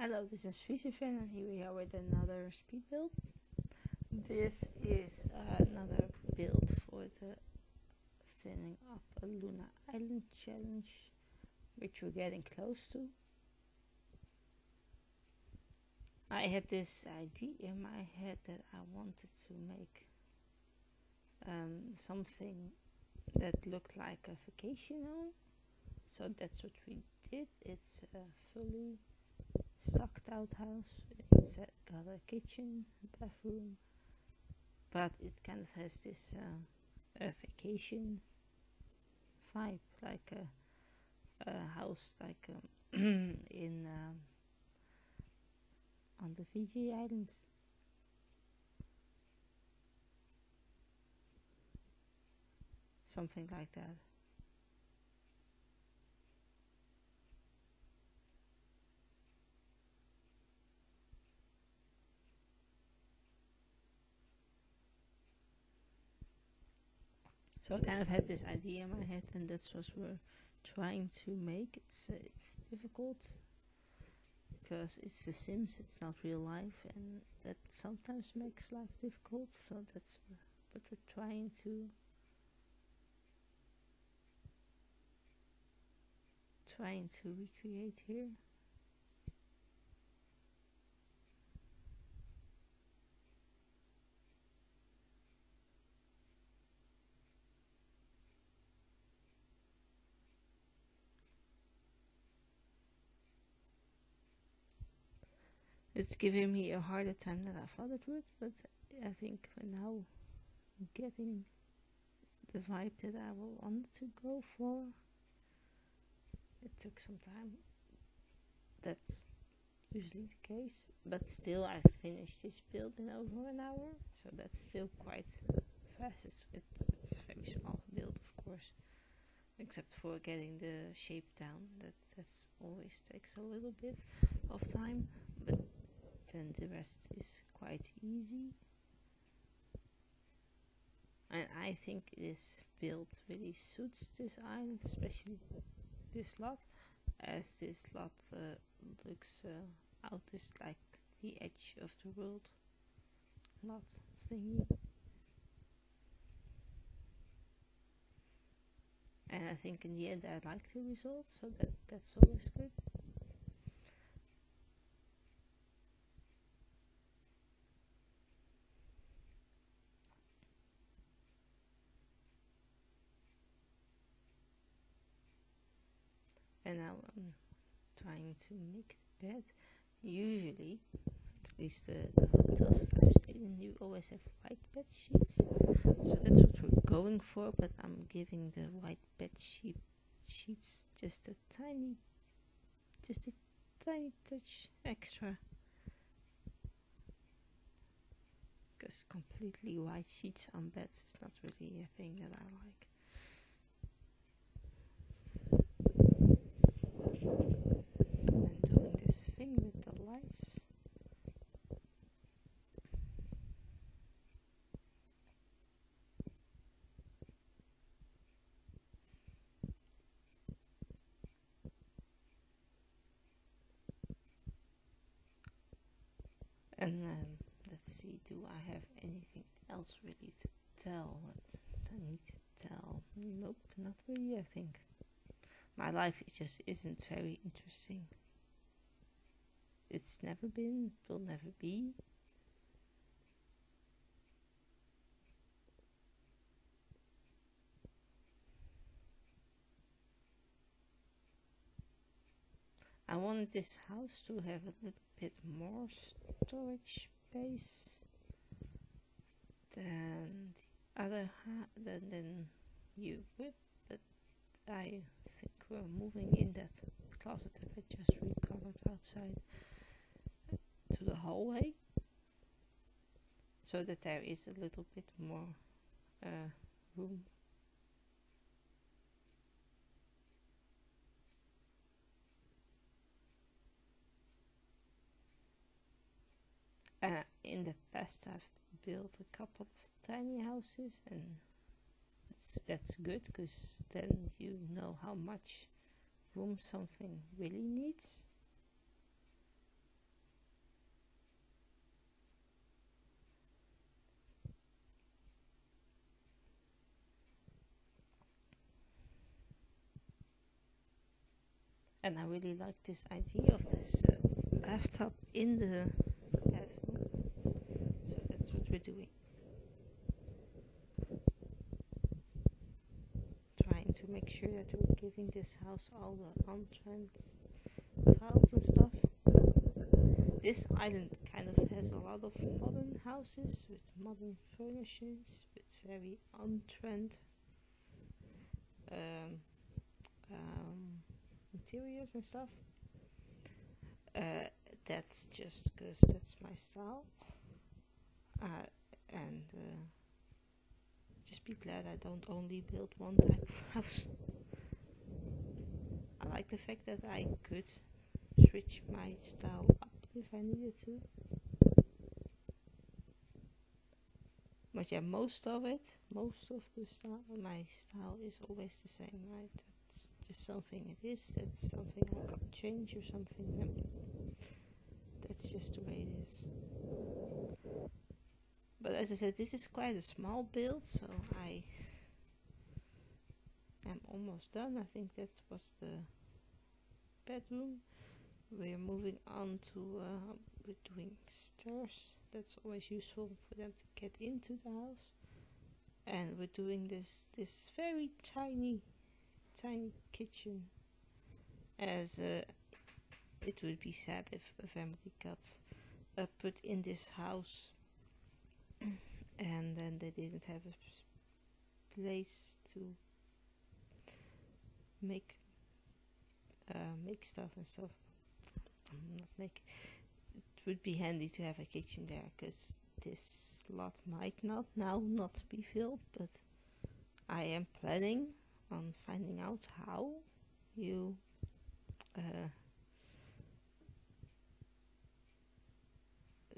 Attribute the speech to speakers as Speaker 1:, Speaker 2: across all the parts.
Speaker 1: Hello, this is Friezenfan and here we are with another speed build. This is another build for the filling up Aluna Island challenge, which we're getting close to. I had this idea in my head that I wanted to make um, something that looked like a vacation home. So that's what we did. It's a fully stocked out house. It's got a kitchen, bathroom, but it kind of has this uh, a vacation vibe, like a, a house like um, in um, on the Fiji Islands. Something like that. So I kind of had this idea in my head, and that's what we're trying to make. It's uh, it's difficult because it's The Sims. It's not real life, and that sometimes makes life difficult. So that's what we're trying to trying to recreate here. It's giving me a harder time than I thought it would, but I think we're now getting the vibe that I wanted to go for. It took some time. That's usually the case, but still I finished this build in over an hour, so that's still quite fast. It's, it's, it's a very small build, of course, except for getting the shape down. That that's always takes a little bit of time, then the rest is quite easy. And I think this build really suits this island especially this lot as this lot uh, looks uh, out is like the edge of the world. Lot thingy. And I think in the end I like the result so that that's always good now I'm trying to make the bed. Usually, at least uh, the, the hotels that I've stayed in, you always have white bed sheets. So that's what we're going for, but I'm giving the white bed sheet sheets just a tiny, just a tiny touch extra. Because completely white sheets on beds is not really a thing that I like. And um, let's see, do I have anything else really to tell? What I need to tell? Nope, not really, I think. My life just isn't very interesting. It's never been, will never be. I wanted this house to have a little bit more storage space than the other than, than you would, but I think we're moving in that closet that I just recolored outside to the hallway so that there is a little bit more uh, room Uh, in the past I've built a couple of tiny houses and that's, that's good because then you know how much room something really needs. And I really like this idea of this uh, bathtub in the bathroom. So that's what we're doing. Trying to make sure that we're giving this house all the on-trend tiles and stuff. This island kind of has a lot of modern houses with modern furnishings, with very on-trend um, um, interiors and stuff. Uh, that's just because that's my style. Uh, and uh, just be glad I don't only build one type of house. I like the fact that I could switch my style up if I needed to. But yeah, most of it, most of the style, my style is always the same, right? That's just something it is. That's something I can't change or something. That's just the way it is. But as I said, this is quite a small build, so I am almost done. I think that was the bedroom. We're moving on to uh, we're doing stairs. That's always useful for them to get into the house. And we're doing this this very tiny, tiny kitchen. As uh, it would be sad if a family got uh, put in this house and then they didn't have a place to make uh, make stuff and stuff. not make. It would be handy to have a kitchen there, because this lot might not now not be filled, but I am planning on finding out how you uh,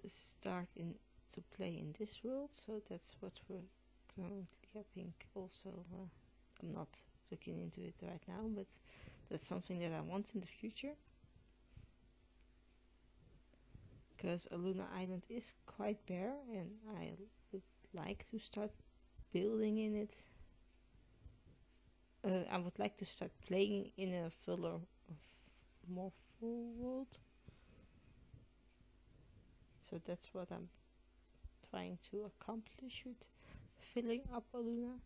Speaker 1: start in to play in this world. So that's what we're currently I think also uh, I'm not looking into it right now but that's something that I want in the future. Because Aluna Island is quite bare and I would like to start building in it uh, I would like to start playing in a fuller more full world so that's what I'm trying to accomplish with filling up Aluna.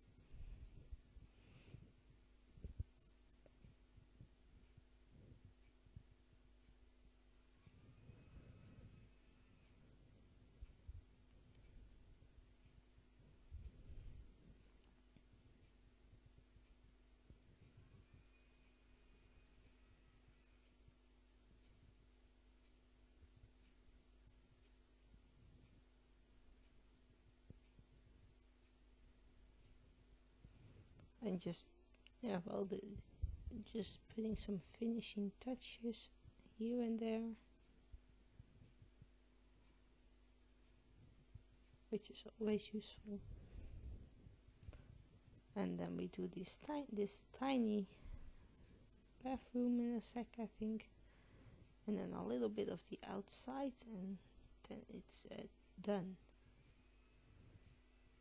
Speaker 1: And just yeah well the, just putting some finishing touches here and there which is always useful. And then we do this, ti this tiny bathroom in a sec I think and then a little bit of the outside and then it's uh, done.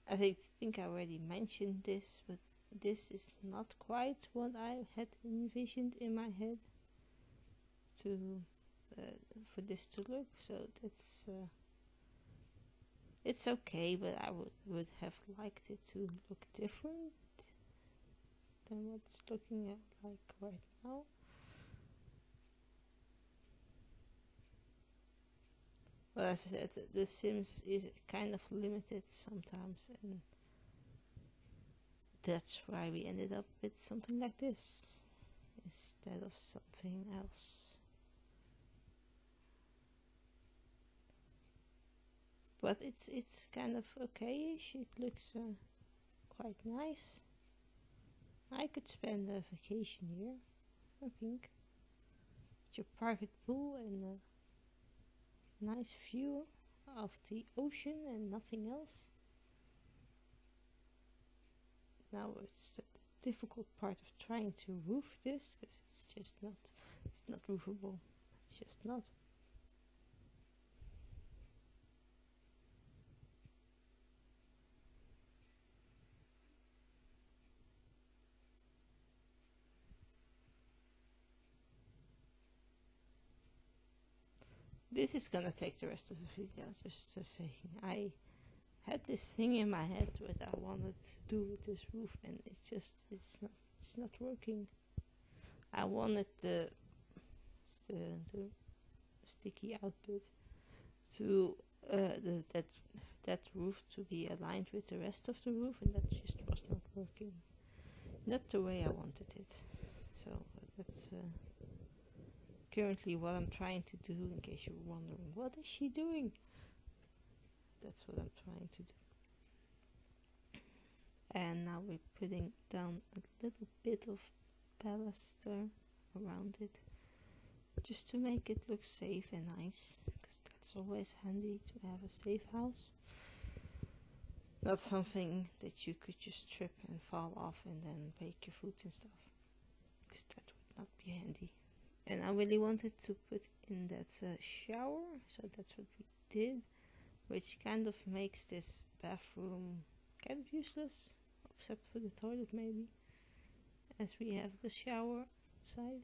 Speaker 1: I think, think I already mentioned this but this is not quite what I had envisioned in my head to uh, for this to look so that's uh, it's okay but I would would have liked it to look different than what's looking at like right now. Well as I said the Sims is kind of limited sometimes and that's why we ended up with something like this instead of something else. But it's it's kind of okayish. It looks uh, quite nice. I could spend a vacation here, I think. With a private pool and a nice view of the ocean and nothing else now it's the difficult part of trying to roof this because it's just not it's not roofable. It's just not. This is gonna take the rest of the video just saying. I had this thing in my head what I wanted to do with this roof, and it's just it's not it's not working. I wanted the the, the sticky out bit to uh, the that that roof to be aligned with the rest of the roof, and that just was not working. Not the way I wanted it. So that's. Uh, currently what I'm trying to do in case you're wondering what is she doing that's what I'm trying to do. And now we're putting down a little bit of baluster around it just to make it look safe and nice because that's always handy to have a safe house. Not something that you could just trip and fall off and then break your foot and stuff because that would not be handy. And I really wanted to put in that uh, shower so that's what we did which kind of makes this bathroom kind of useless except for the toilet maybe as we have the shower outside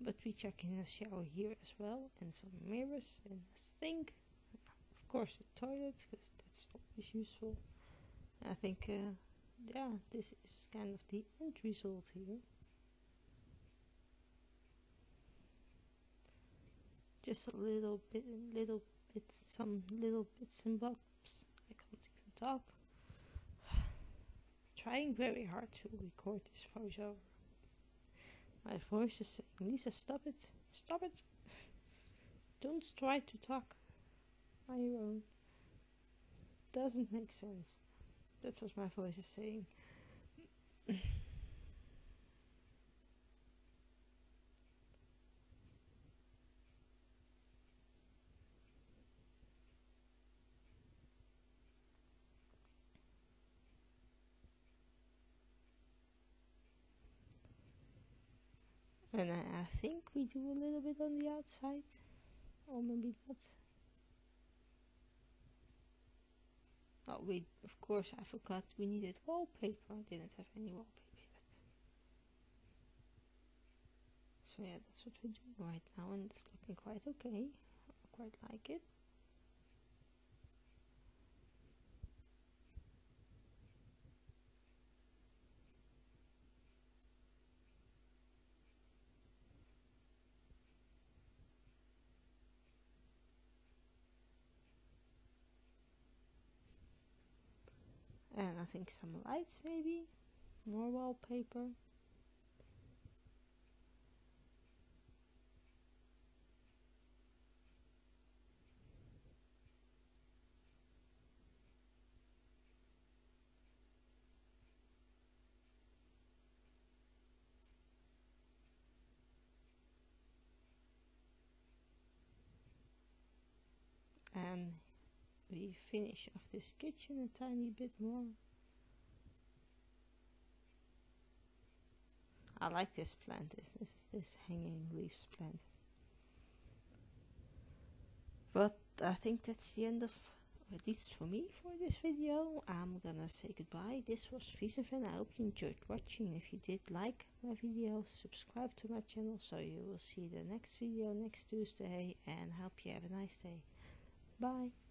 Speaker 1: but we check in a shower here as well and some mirrors and a sink of course the toilet because that's always useful. I think uh, yeah this is kind of the end result here. Just a little bit, little bits, some little bits and bobs. I can't even talk. Trying very hard to record this voiceover. My voice is saying, Lisa, stop it, stop it. Don't try to talk on your own. Doesn't make sense. That's what my voice is saying. And I, I think we do a little bit on the outside, or maybe not. Oh, we of course I forgot we needed wallpaper. I didn't have any wallpaper yet. So yeah, that's what we're doing right now, and it's looking quite okay. I quite like it. Think some lights maybe more wallpaper and we finish off this kitchen a tiny bit more. I like this plant, this, this is this hanging leaves plant. But I think that's the end of, at least for me, for this video. I'm gonna say goodbye. This was Friezenfan. I hope you enjoyed watching. If you did like my video, subscribe to my channel so you will see the next video next Tuesday and hope you have a nice day. Bye.